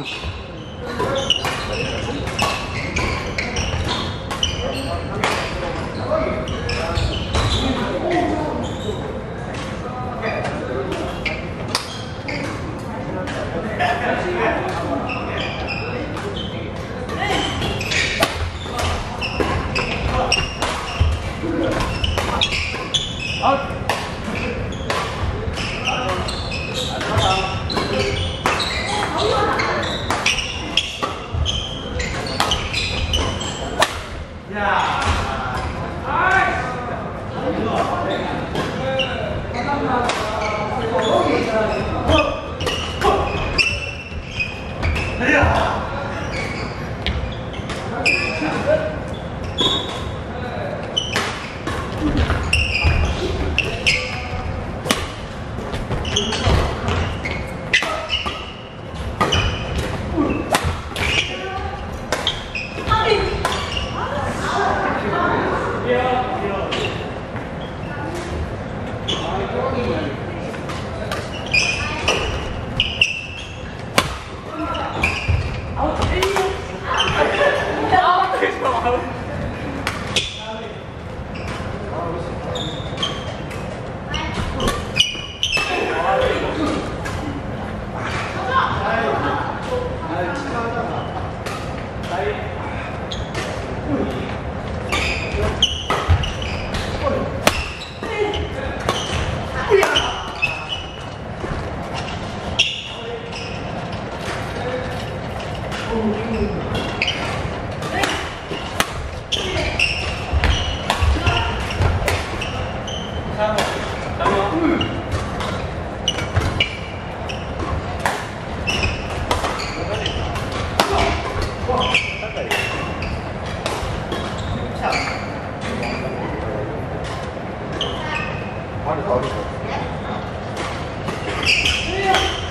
push. 哎！二！三！四！一！哎。呀！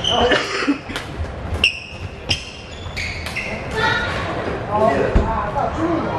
然，到中午。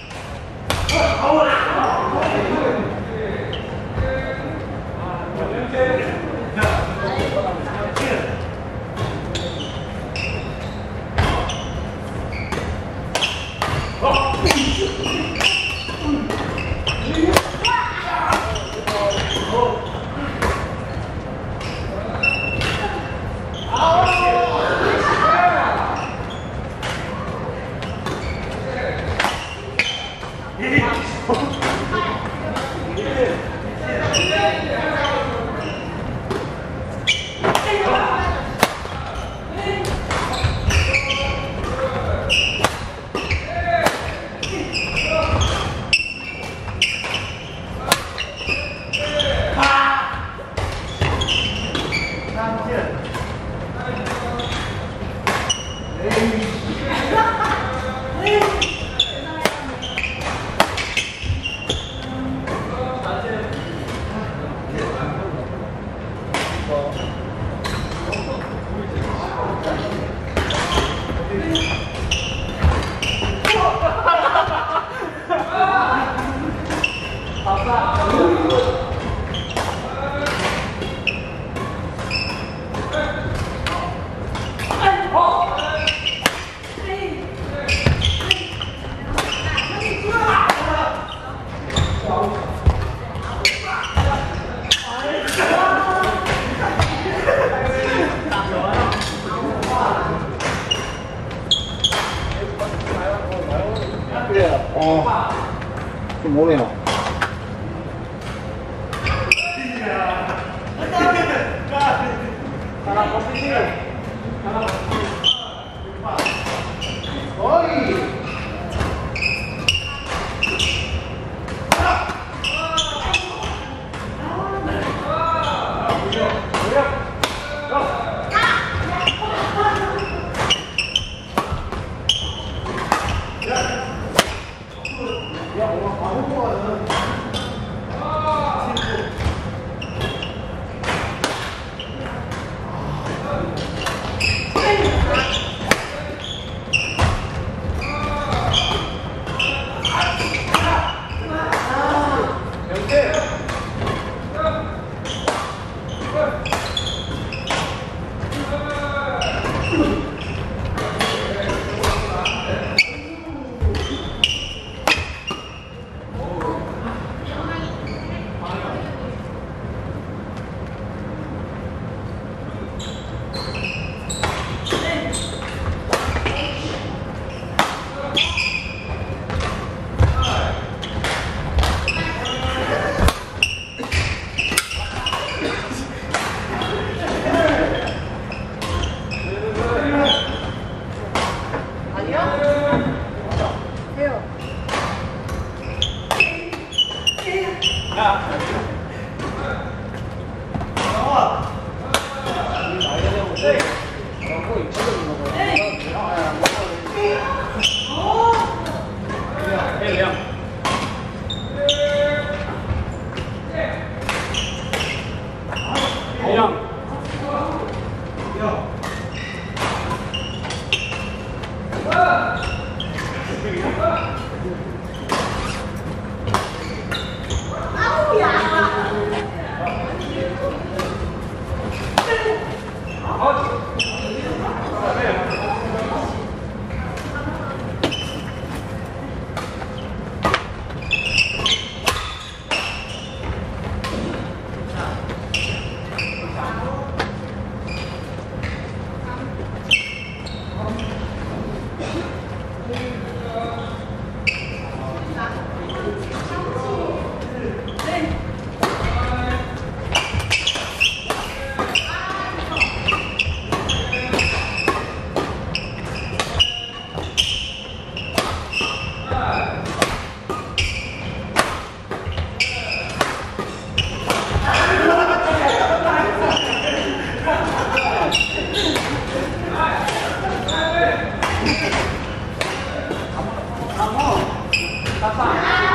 もめない。영태 哦他爸